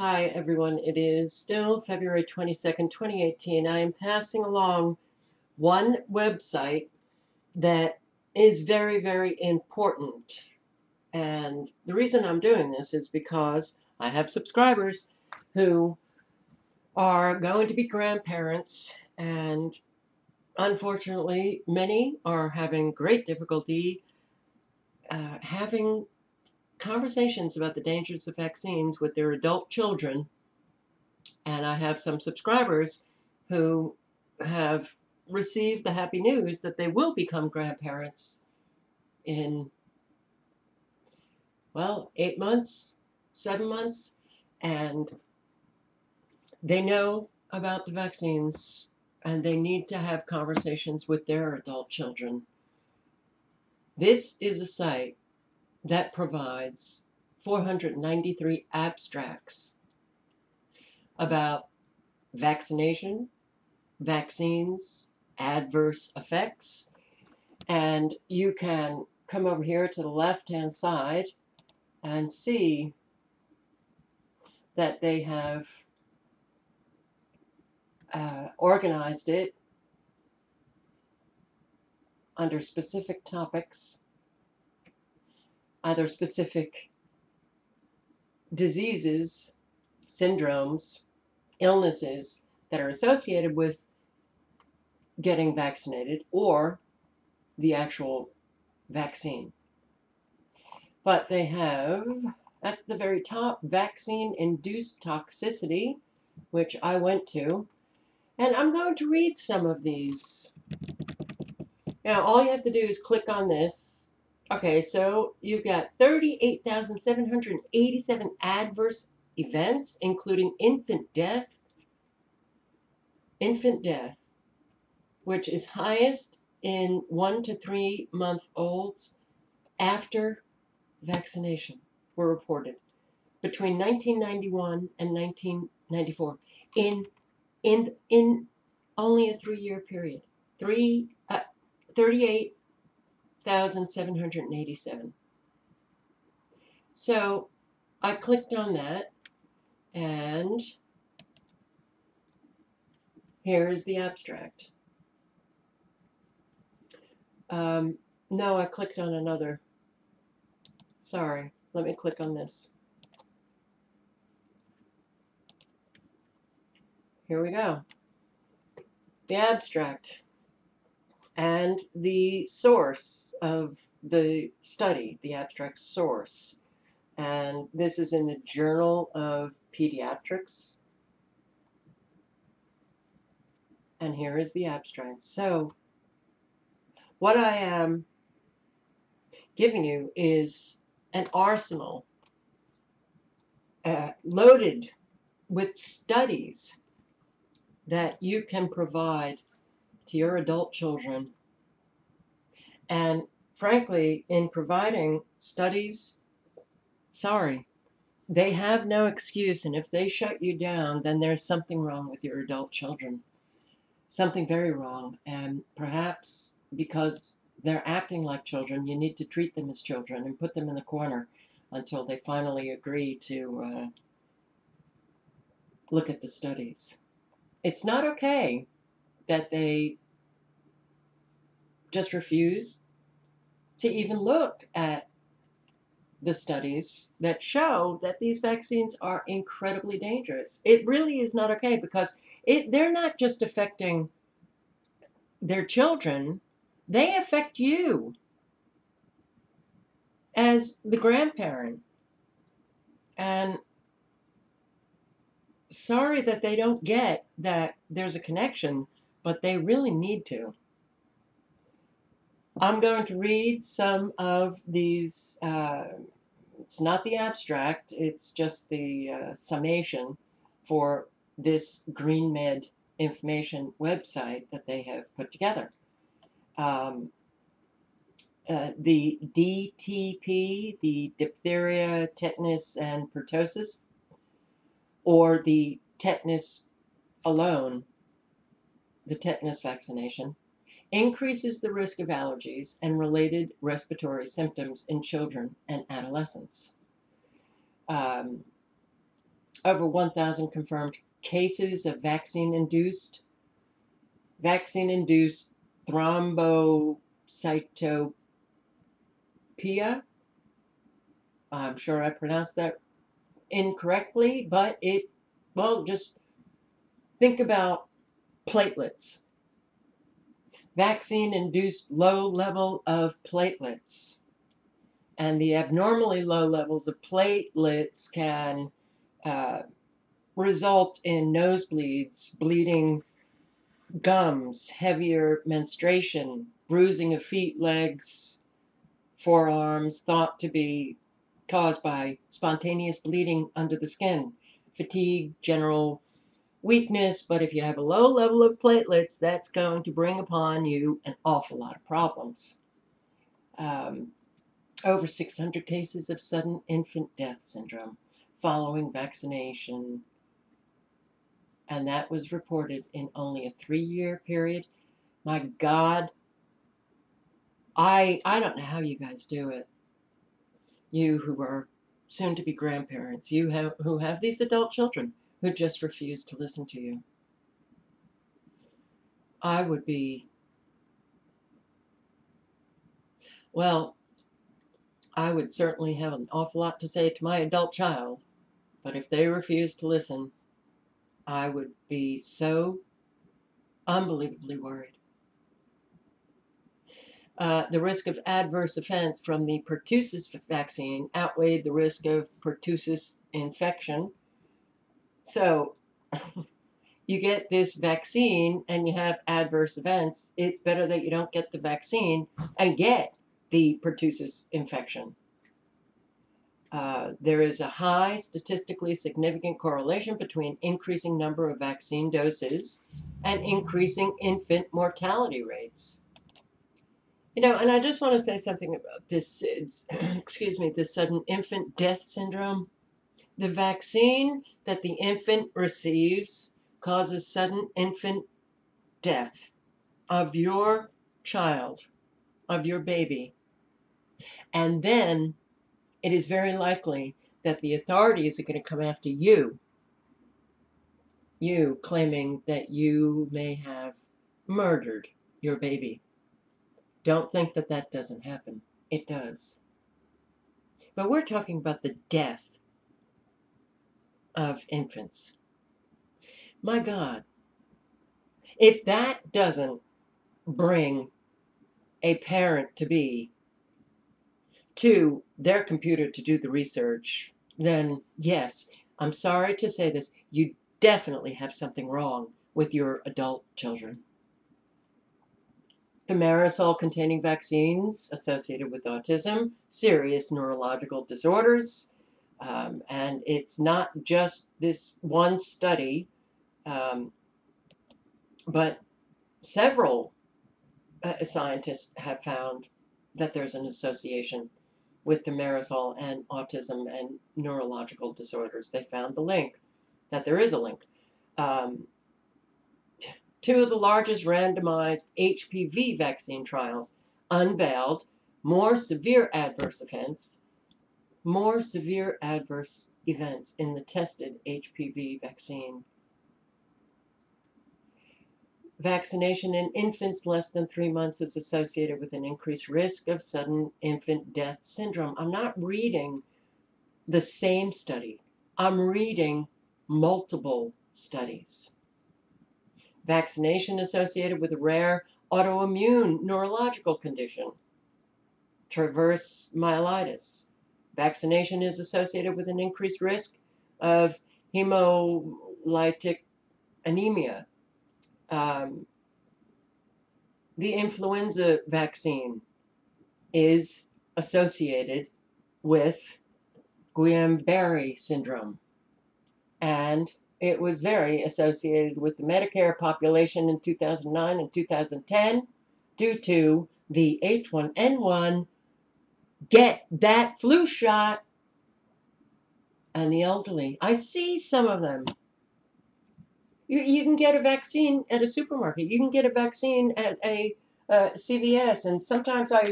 Hi, everyone. It is still February 22nd, 2018. I am passing along one website that is very, very important. And the reason I'm doing this is because I have subscribers who are going to be grandparents, and unfortunately, many are having great difficulty uh, having conversations about the dangers of vaccines with their adult children. And I have some subscribers who have received the happy news that they will become grandparents in, well, eight months, seven months, and they know about the vaccines and they need to have conversations with their adult children. This is a site that provides 493 abstracts about vaccination, vaccines, adverse effects, and you can come over here to the left hand side and see that they have uh, organized it under specific topics either specific diseases, syndromes, illnesses that are associated with getting vaccinated or the actual vaccine. But they have at the very top vaccine induced toxicity, which I went to, and I'm going to read some of these. Now, all you have to do is click on this Okay, so you've got 38,787 adverse events, including infant death. Infant death, which is highest in one to three month olds after vaccination, were reported between 1991 and 1994 in in in only a three year period. Three uh, 38 1,787. So I clicked on that and here is the abstract. Um, no, I clicked on another. Sorry, let me click on this. Here we go. The abstract and the source of the study, the abstract source. And this is in the Journal of Pediatrics. And here is the abstract. So what I am giving you is an arsenal uh, loaded with studies that you can provide to your adult children. And frankly, in providing studies, sorry, they have no excuse. And if they shut you down, then there's something wrong with your adult children. Something very wrong. And perhaps because they're acting like children, you need to treat them as children and put them in the corner until they finally agree to uh, look at the studies. It's not okay that they just refuse to even look at the studies that show that these vaccines are incredibly dangerous. It really is not okay because it, they're not just affecting their children, they affect you as the grandparent. And sorry that they don't get that there's a connection, but they really need to. I'm going to read some of these. Uh, it's not the abstract, it's just the uh, summation for this GreenMed information website that they have put together. Um, uh, the DTP, the diphtheria, tetanus, and pertussis, or the tetanus alone, the tetanus vaccination, increases the risk of allergies and related respiratory symptoms in children and adolescents. Um, over 1,000 confirmed cases of vaccine induced vaccine induced thrombocytopenia. I'm sure I pronounced that incorrectly, but it, well, just think about platelets. Vaccine induced low level of platelets. And the abnormally low levels of platelets can uh, result in nosebleeds, bleeding gums, heavier menstruation, bruising of feet, legs, forearms, thought to be caused by spontaneous bleeding under the skin, fatigue, general weakness. But if you have a low level of platelets, that's going to bring upon you an awful lot of problems. Um, over 600 cases of sudden infant death syndrome following vaccination. And that was reported in only a three year period. My God, I, I don't know how you guys do it. You who are soon to be grandparents, you have, who have these adult children who just refuse to listen to you. I would be, well, I would certainly have an awful lot to say to my adult child but if they refuse to listen, I would be so unbelievably worried. Uh, the risk of adverse events from the pertussis vaccine outweighed the risk of pertussis infection. So, you get this vaccine and you have adverse events. It's better that you don't get the vaccine and get the pertussis infection. Uh, there is a high statistically significant correlation between increasing number of vaccine doses and increasing infant mortality rates. You know, and I just want to say something about this excuse me, the sudden infant death syndrome. The vaccine that the infant receives causes sudden infant death of your child, of your baby. And then it is very likely that the authorities are going to come after you. You claiming that you may have murdered your baby. Don't think that that doesn't happen. It does. But we're talking about the death of infants. My God, if that doesn't bring a parent to be to their computer to do the research, then yes, I'm sorry to say this, you definitely have something wrong with your adult children. Thimerosal containing vaccines associated with autism, serious neurological disorders, um, and it's not just this one study, um, but several uh, scientists have found that there's an association with thimerosal and autism and neurological disorders. They found the link, that there is a link. Um, two of the largest randomized HPV vaccine trials unveiled more severe adverse events, more severe adverse events in the tested HPV vaccine Vaccination in infants less than three months is associated with an increased risk of sudden infant death syndrome. I'm not reading the same study, I'm reading multiple studies. Vaccination associated with a rare autoimmune neurological condition, transverse myelitis. Vaccination is associated with an increased risk of hemolytic anemia, um, the influenza vaccine is associated with Guillain-Barre syndrome. And it was very associated with the Medicare population in 2009 and 2010 due to the H1N1 get that flu shot and the elderly. I see some of them you, you can get a vaccine at a supermarket. You can get a vaccine at a uh, CVS. And sometimes I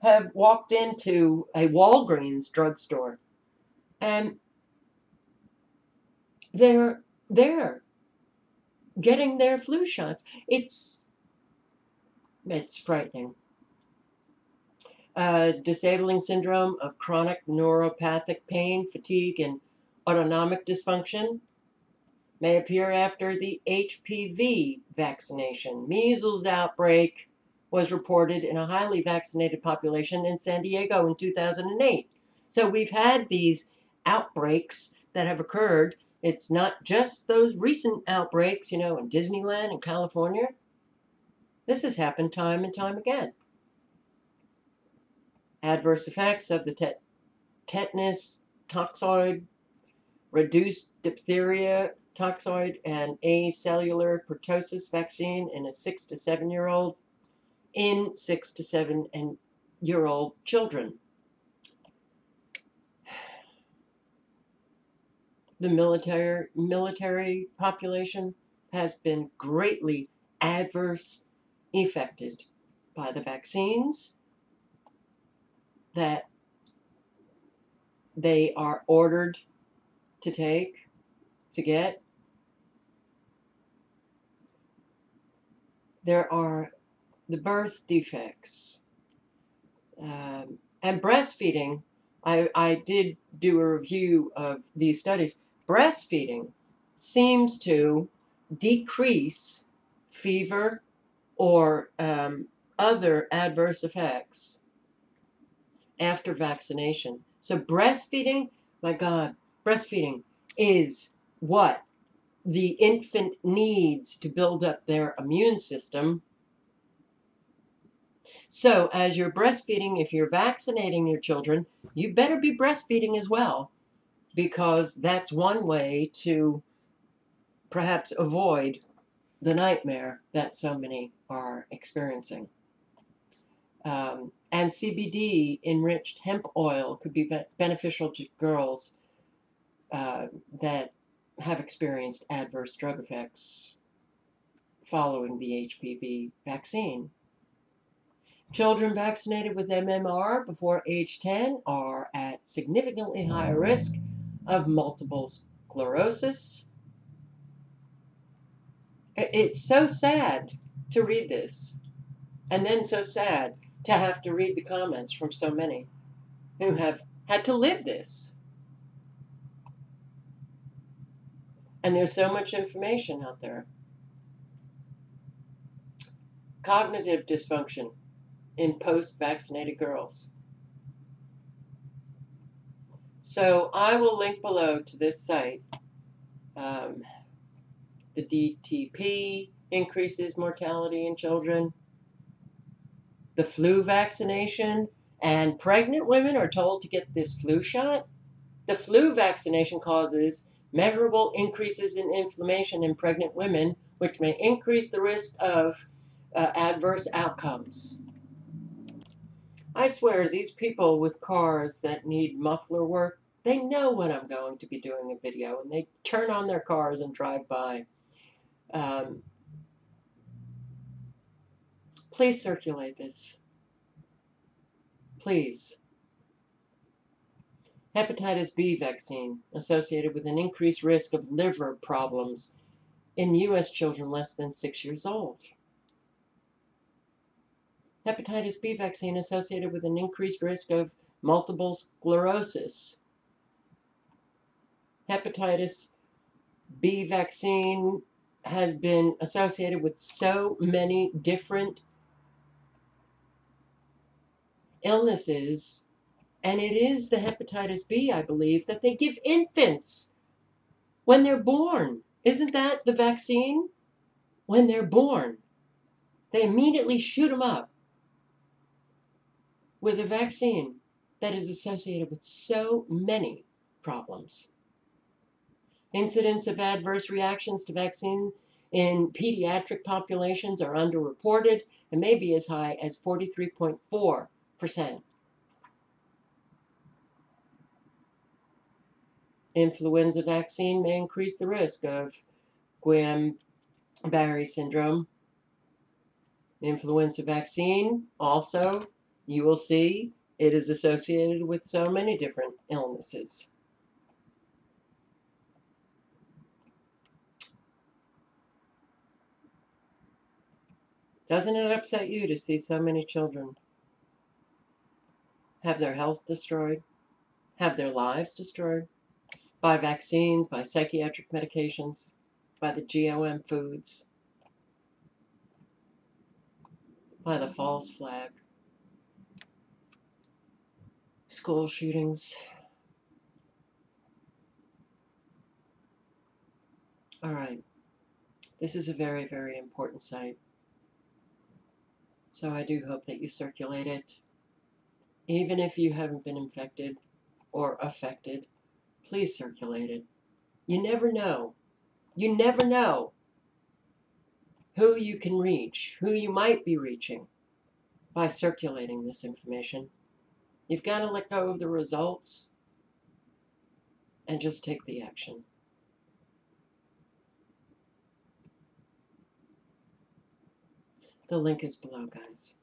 have walked into a Walgreens drugstore and they're there getting their flu shots. It's it's frightening. Uh, disabling syndrome of chronic neuropathic pain, fatigue, and autonomic dysfunction may appear after the HPV vaccination. Measles outbreak was reported in a highly vaccinated population in San Diego in 2008. So we've had these outbreaks that have occurred. It's not just those recent outbreaks, you know, in Disneyland in California. This has happened time and time again. Adverse effects of the tet- tetanus, toxoid, reduced diphtheria, toxoid, and acellular pertussis vaccine in a six to seven year old in six to seven and year old children. The military military population has been greatly adverse affected by the vaccines that they are ordered to take, to get. There are the birth defects. Um, and breastfeeding, I, I did do a review of these studies. Breastfeeding seems to decrease fever or um, other adverse effects after vaccination. So, breastfeeding, my God, breastfeeding is what the infant needs to build up their immune system so, as you're breastfeeding, if you're vaccinating your children, you better be breastfeeding as well, because that's one way to perhaps avoid the nightmare that so many are experiencing. Um, and CBD enriched hemp oil could be beneficial to girls uh, that have experienced adverse drug effects following the HPV vaccine. Children vaccinated with MMR before age 10 are at significantly higher risk of multiple sclerosis. It's so sad to read this, and then so sad to have to read the comments from so many who have had to live this. And there's so much information out there. Cognitive dysfunction in post vaccinated girls. So I will link below to this site. Um, the DTP increases mortality in children. The flu vaccination, and pregnant women are told to get this flu shot. The flu vaccination causes measurable increases in inflammation in pregnant women, which may increase the risk of uh, adverse outcomes. I swear, these people with cars that need muffler work, they know when I'm going to be doing a video and they turn on their cars and drive by. Um, please circulate this. Please. Hepatitis B vaccine associated with an increased risk of liver problems in U.S. children less than six years old hepatitis B vaccine associated with an increased risk of multiple sclerosis. Hepatitis B vaccine has been associated with so many different illnesses, and it is the hepatitis B, I believe, that they give infants when they're born. Isn't that the vaccine? When they're born, they immediately shoot them up with a vaccine that is associated with so many problems. Incidents of adverse reactions to vaccine in pediatric populations are underreported and may be as high as 43.4% percent Influenza vaccine may increase the risk of Guillain-Barre syndrome. Influenza vaccine also, you will see, it is associated with so many different illnesses. Doesn't it upset you to see so many children have their health destroyed, have their lives destroyed by vaccines, by psychiatric medications, by the GOM foods, by the false flag, school shootings? All right. This is a very, very important site. So I do hope that you circulate it. Even if you haven't been infected or affected, please circulate it. You never know. You never know who you can reach, who you might be reaching by circulating this information. You've got to let go of the results and just take the action. The link is below, guys.